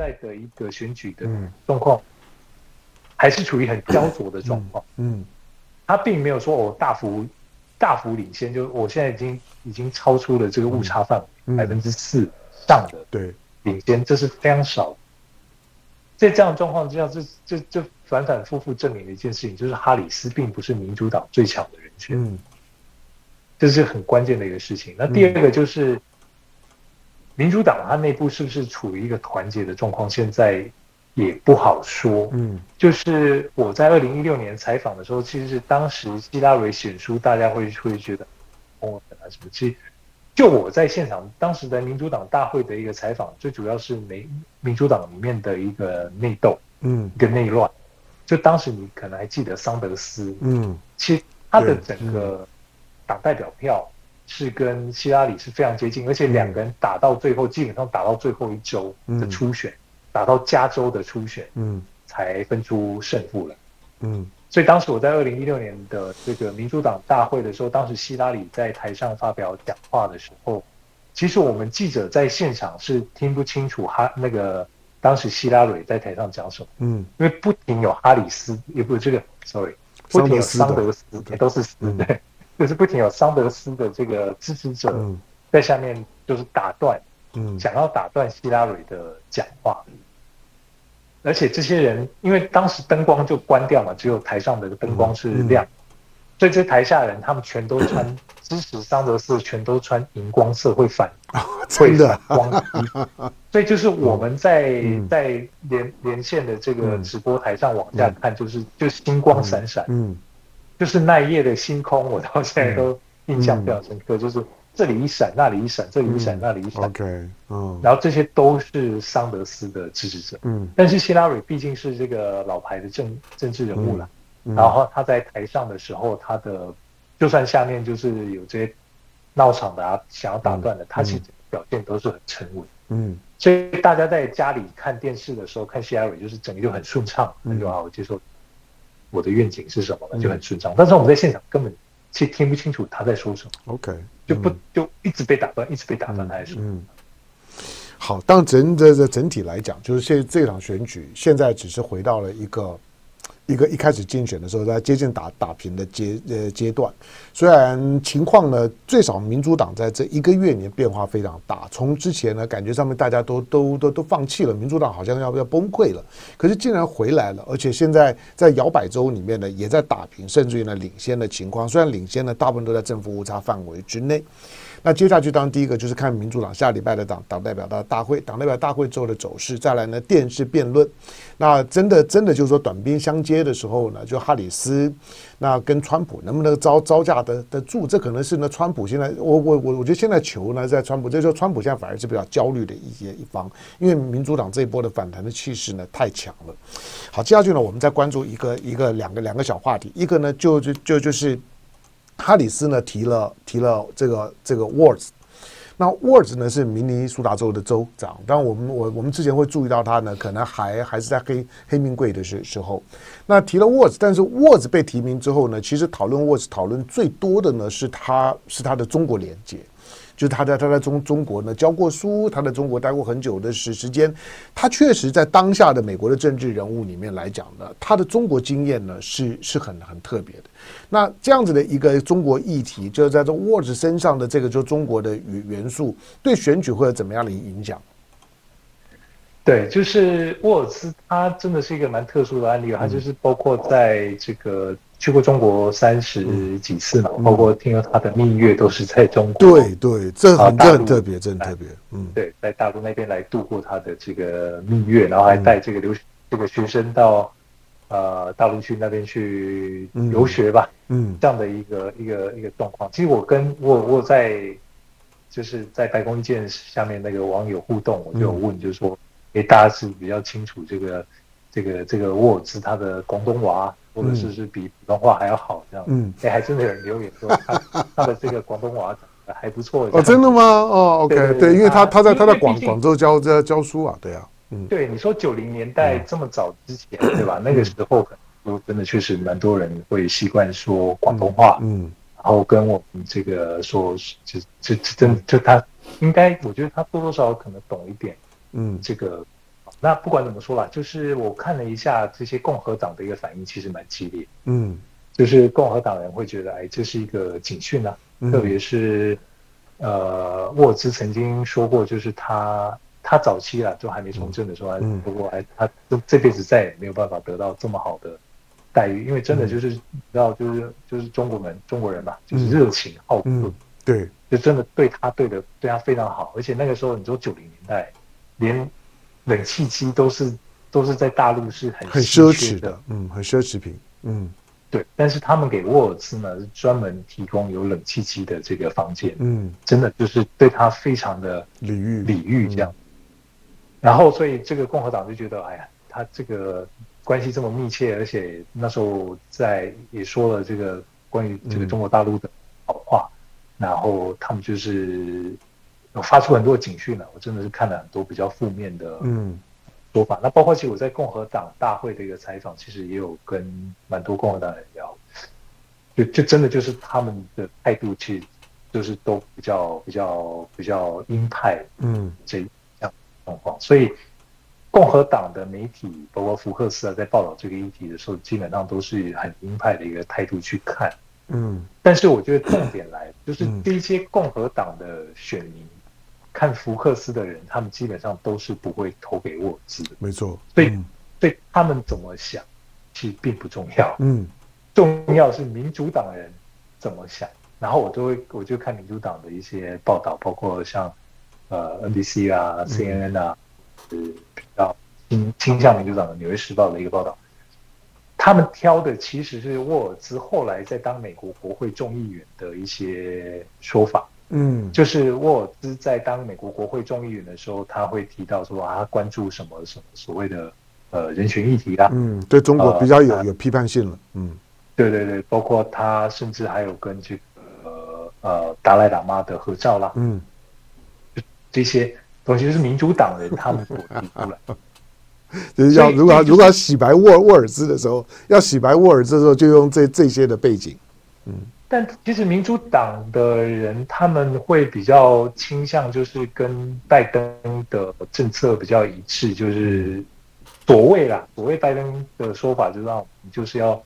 在的一个选举的状况，还是处于很焦灼的状况。嗯，他并没有说我大幅大幅领先，就我现在已经已经超出了这个误差范围百分之四上的对领先，这是非常少。在这样的状况之下，这这这反反复复证明了一件事情，就是哈里斯并不是民主党最强的人选。嗯，这是很关键的一个事情。那第二个就是。民主党它内部是不是处于一个团结的状况？现在也不好说。嗯，就是我在二零一六年采访的时候，其实是当时希拉蕊选书，大家会会觉得哦啊什么？其实就我在现场当时的民主党大会的一个采访，最主要是民民主党里面的一个内斗，嗯，一个内乱。就当时你可能还记得桑德斯，嗯，其实他的整个党代表票。是跟希拉里是非常接近，而且两个人打到最后，基本上打到最后一周的初选，打到加州的初选，嗯，才分出胜负了，嗯。所以当时我在二零一六年的这个民主党大会的时候，当时希拉里在台上发表讲话的时候，其实我们记者在现场是听不清楚哈那个当时希拉里在台上讲什么，嗯，因为不停有哈里斯，也不是这个，sorry，不停有桑德斯，也都是死对。就是不停有桑德斯的这个支持者在下面，就是打断，嗯，想要打断希拉蕊的讲话，而且这些人因为当时灯光就关掉嘛，只有台上的灯光是亮，所以这台下人他们全都穿 支持桑德斯，全都穿荧光色会反会反光 衣，所以就是我们在在连连线的这个直播台上往下看，就是就星光闪闪，嗯。就是那一夜的星空，我到现在都印象非常深刻。就是这里一闪，那里一闪，这里一闪，那里一闪。OK，嗯。然后这些都是桑德斯的支持者。嗯。但是希拉里毕竟是这个老牌的政政治人物了。嗯。然后他在台上的时候，他的就算下面就是有这些闹场的啊，想要打断的，他其实表现都是很沉稳。嗯。所以大家在家里看电视的时候，看希拉里就是整个就很顺畅，很就好接受。我的愿景是什么呢？就很顺畅，但是我们在现场根本其实听不清楚他在说什么。OK，就不就一直被打断，一直被打断，还是嗯。好，当整的的整体来讲，就是现这场选举现在只是回到了一个。一个一开始竞选的时候，在接近打打平的阶呃阶段，虽然情况呢，最少民主党在这一个月里面变化非常大。从之前呢，感觉上面大家都都都都放弃了，民主党好像要要崩溃了，可是竟然回来了，而且现在在摇摆州里面呢，也在打平，甚至于呢领先的情况。虽然领先呢，大部分都在正负误差范围之内。那接下去，当第一个就是看民主党下礼拜的党党代表的大会，党代表大会之后的走势。再来呢，电视辩论。那真的真的就是说，短兵相接的时候呢，就哈里斯那跟川普能不能招招架得得住？这可能是呢，川普现在我我我我觉得现在球呢在川普，这就川普现在反而是比较焦虑的一些一方，因为民主党这一波的反弹的气势呢太强了。好，接下去呢，我们再关注一个一个两个两个小话题，一个呢就就就就是。哈里斯呢提了提了这个这个 Words，那 Words 呢是明尼苏达州的州长，但我们我我们之前会注意到他呢，可能还还是在黑黑名贵的时时候，那提了 Words，但是 Words 被提名之后呢，其实讨论 Words 讨论最多的呢是他是他的中国连接。就是他在他在中中国呢教过书，他在中国待过很久的时时间，他确实在当下的美国的政治人物里面来讲呢，他的中国经验呢是是很很特别的。那这样子的一个中国议题，就是在这沃兹身上的这个就中国的元元素，对选举会有怎么样的影响？对，就是沃尔兹，他真的是一个蛮特殊的案例，他就是包括在这个。去过中国三十几次嘛，包括听说他的蜜月都是在中国。对对，这很这很特别，这很特别。嗯，对，在大陆那边来度过他的这个蜜月，然后还带这个留这个学生到呃大陆去那边去留学吧。嗯，这样的一个一个一个状况。其实我跟我我在就是在白宫意见下面那个网友互动，我就有问，就是说，哎，大家是比较清楚这个这个这个沃尔兹他的广东娃。或者是是比普通话还要好这样，嗯，哎，还真的有人留言说他 他的这个广东话还不错哦，真的吗？哦，OK，对，因为他他在他在广广州教教教书啊，对啊，嗯，对，你说九零年代这么早之前，对吧？那个时候可能都真的确实蛮多人会习惯说广东话，嗯，然后跟我们这个说，就就真就他应该，我觉得他多多少少可能懂一点，嗯，这个那不管怎么说啦，就是我看了一下这些共和党的一个反应，其实蛮激烈。嗯，就是共和党人会觉得，哎，这是一个警讯啊，特别是呃，沃兹曾经说过，就是他他早期啊，就还没从政的时候，不过哎，他这这辈子再也没有办法得到这么好的待遇，因为真的就是你知道，就是就是中国人中国人嘛，就是热情好客，对，就真的对他对的对他非常好，而且那个时候你说九零年代连。冷气机都是都是在大陆是很很奢侈的，嗯，很奢侈品，嗯，对。但是他们给沃尔兹呢是专门提供有冷气机的这个房间，嗯，真的就是对他非常的礼遇礼遇这样。然后，所以这个共和党就觉得，哎呀，他这个关系这么密切，而且那时候在也说了这个关于这个中国大陆的好话，然后他们就是。有发出很多警讯了，我真的是看了很多比较负面的嗯说法。那包括其实我在共和党大会的一个采访，其实也有跟蛮多共和党人聊，就就真的就是他们的态度，其实就是都比较比较比较鹰派，嗯，这样状况。所以共和党的媒体，包括福克斯啊，在报道这个议题的时候，基本上都是很鹰派的一个态度去看，嗯。但是我觉得重点来，就是这些共和党的选民。看福克斯的人，他们基本上都是不会投给沃尔兹的，没错。所以，对他们怎么想，其实并不重要。嗯，重要是民主党人怎么想。然后我都会，我就看民主党的一些报道，包括像呃 NBC 啊、CNN 啊，是比较倾倾向民主党的《纽约时报》的一个报道。他们挑的其实是沃尔兹后来在当美国国会众议员的一些说法。嗯，就是沃尔兹在当美国国会众议员的时候，他会提到说啊，他关注什么什么所谓的呃人权议题啦。嗯，对中国比较有有批判性了。嗯，对对对，包括他甚至还有跟这个呃达赖喇嘛的合照啦。嗯，这些东西是民主党人他们所提出来。就是要如果如果要洗白沃沃尔兹的时候，要洗白沃尔兹的时候，就用这这些的背景。嗯。但其实民主党的人他们会比较倾向，就是跟拜登的政策比较一致，就是所谓啦，所谓拜登的说法就是让你就是要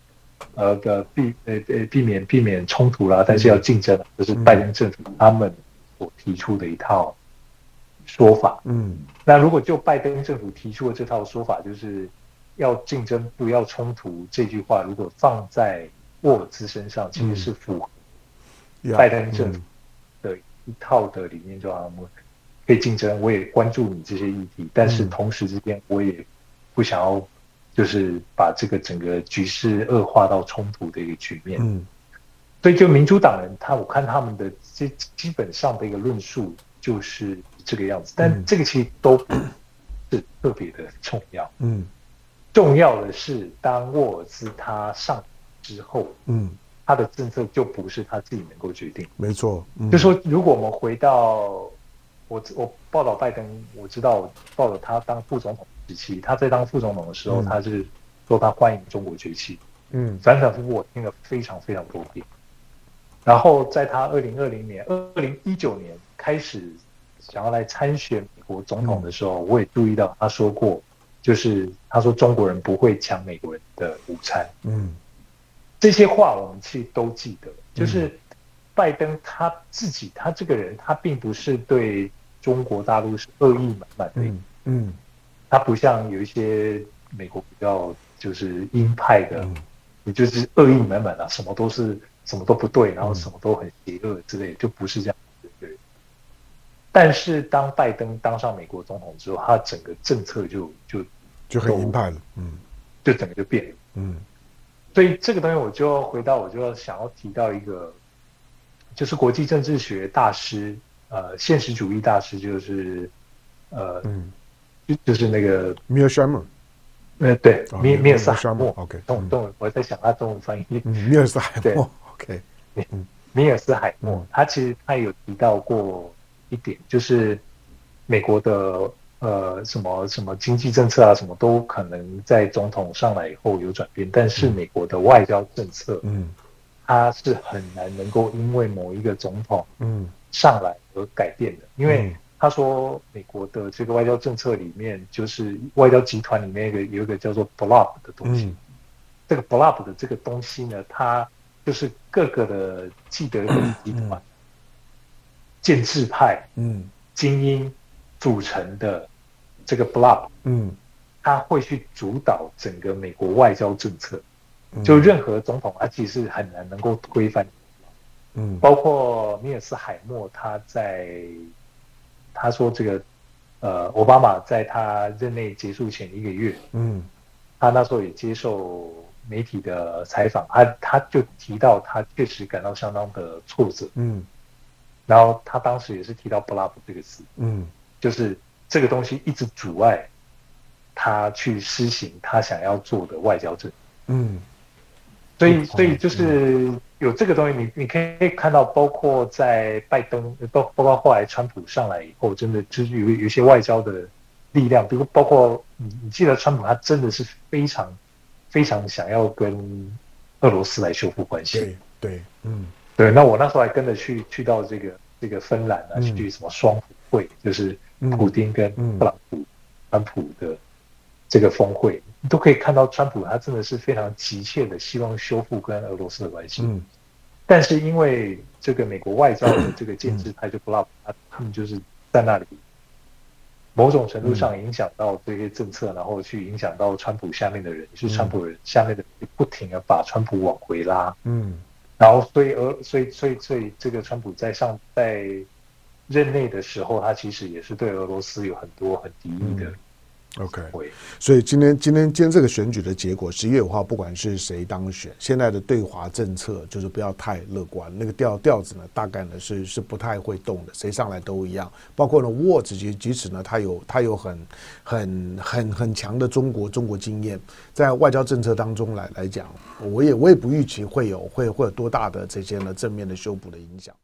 呃的避呃呃避免避免冲突啦，但是要竞争，这是拜登政府他们所提出的一套说法。嗯，那如果就拜登政府提出的这套说法，就是要竞争不要冲突这句话，如果放在沃尔兹身上其实是符合拜登政府的一套的理念，就我们可以竞争，我也关注你这些议题，但是同时之间我也不想要就是把这个整个局势恶化到冲突的一个局面。嗯，所以就民主党人，他我看他们的这基本上的一个论述就是这个样子，但这个其实都不是特别的重要。嗯，重要的是当沃尔兹他上。之后，嗯，他的政策就不是他自己能够决定。没错，就说如果我们回到我我报道拜登，我知道报道他当副总统时期，他在当副总统的时候，他是说他欢迎中国崛起，嗯，反反复复我听了非常非常多遍。然后在他二零二零年、二零一九年开始想要来参选美国总统的时候，我也注意到他说过，就是他说中国人不会抢美国人的午餐，嗯。这些话我们其实都记得，就是拜登他自己，他这个人，他并不是对中国大陆是恶意满满的，嗯，他不像有一些美国比较就是鹰派的，也就是恶意满满的，什么都是什么都不对，然后什么都很邪恶之类，就不是这样对。但是当拜登当上美国总统之后，他整个政策就就就很鹰派了，嗯，就整个就变了，嗯。所以这个东西，我就回到，我就要想要提到一个，就是国际政治学大师，呃，现实主义大师，就是呃，就就是那个米尔山姆，呃，对，米米尔斯海默，OK，中中文我在想他中文翻译，米尔斯海默，OK，米尔斯海默，他其实他有提到过一点，就是美国的。呃，什么什么经济政策啊，什么都可能在总统上来以后有转变，但是美国的外交政策，嗯，它是很难能够因为某一个总统，嗯，上来而改变的，因为他他说美国的这个外交政策里面，就是外交集团里面一个有一个叫做 blob 的东西。这个 blob 的这个东西呢，它就是各个的既得利益集团、建制派、嗯，精英组成的这个 blob，嗯，他会去主导整个美国外交政策。就任何总统，他其实很难能够推翻。嗯，包括米尔斯海默，他在他说这个，呃，奥巴马在他任内结束前一个月，嗯，他那时候也接受媒体的采访，他他就提到他确实感到相当的挫折，嗯，然后他当时也是提到 “bluff” 这个词，嗯，就是这个东西一直阻碍他去施行他想要做的外交政策，嗯。所以，所以就是有这个东西，你你可以看到，包括在拜登，包包括后来川普上来以后，真的就是有有一些外交的力量，比如包括你你记得川普他真的是非常非常想要跟俄罗斯来修复关系。对对，嗯，对。那我那时候还跟着去去到这个这个芬兰啊，去什么双普会，就是普丁跟特朗普川普的这个峰会。你都可以看到，川普他真的是非常急切的希望修复跟俄罗斯的关系。嗯，但是因为这个美国外交的这个建制派就不让他，他们就是在那里，某种程度上影响到这些政策，然后去影响到川普下面的人，是川普人下面的不停的把川普往回拉。嗯，然后所以俄，所以所以所以这个川普在上在任内的时候，他其实也是对俄罗斯有很多很敌意的。OK，所以今天今天今天这个选举的结果，十一月五号不管是谁当选，现在的对华政策就是不要太乐观，那个调调子呢，大概呢是是不太会动的，谁上来都一样。包括呢沃兹即即使呢他有他有很很很很强的中国中国经验，在外交政策当中来来讲，我也我也不预期会有会会有多大的这些呢正面的修补的影响。